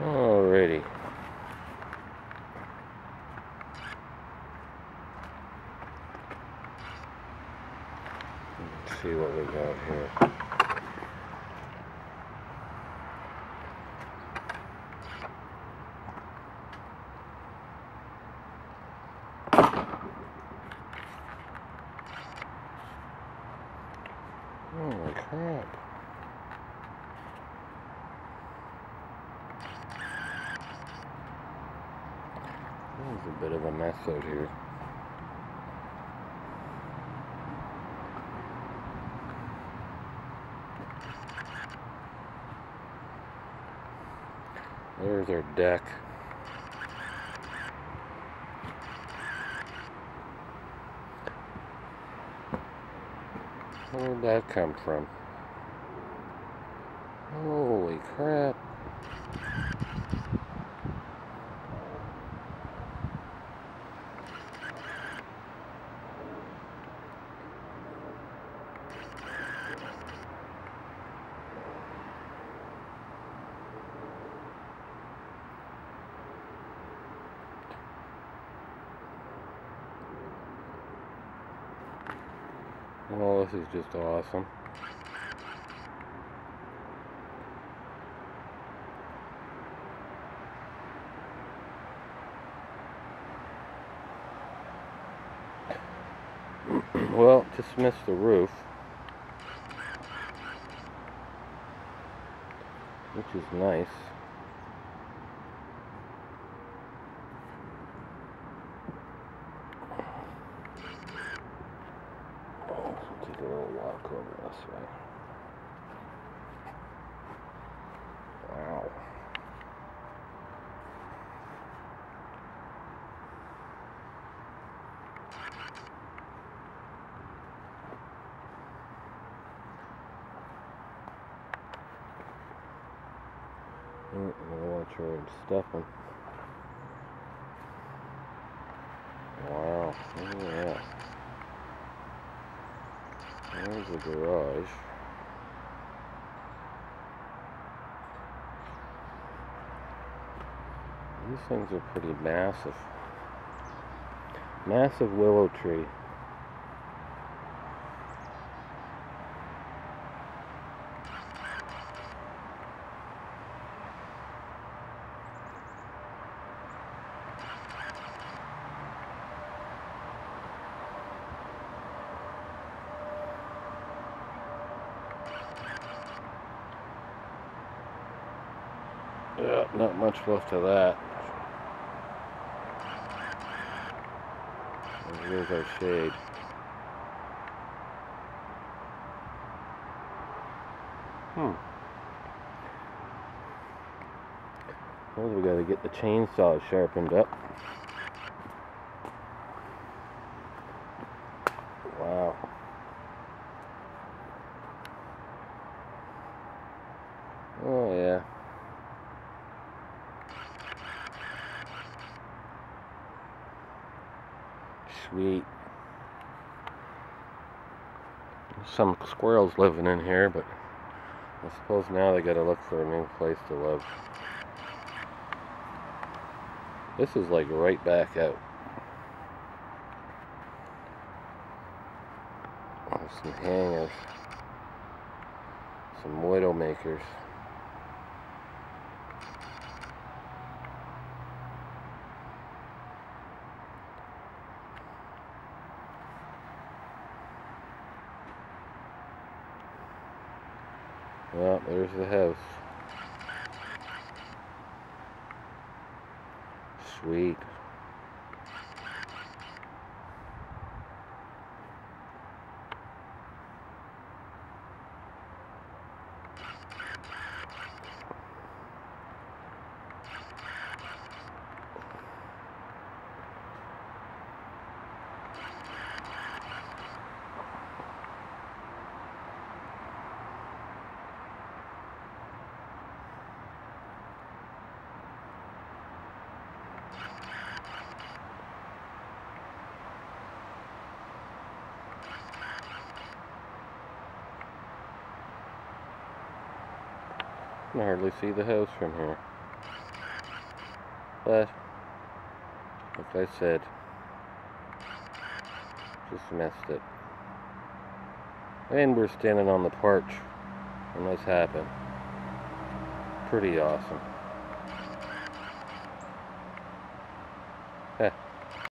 Alrighty. Let's see what we got here. Oh my crap. There's a bit of a mess out here. There's our deck. Where did that come from? Holy crap. Oh, this is just awesome. well, just missed the roof. Which is nice. Take a little walk over this way. Wow. Mm, I'm gonna watch stuffing. Wow, look. There's the garage. These things are pretty massive. Massive willow tree. Yeah, not much left of that. Here's our shade. Hmm. Well, we gotta get the chainsaw sharpened up. Wow. Oh yeah. Sweet. Some squirrels living in here, but I suppose now they gotta look for a new place to live. This is like right back out. There's some hangers. Some widowmakers. Well, there's the house. Sweet. Can hardly see the house from here. But, like I said, just missed it. And we're standing on the porch when this happened. Pretty awesome.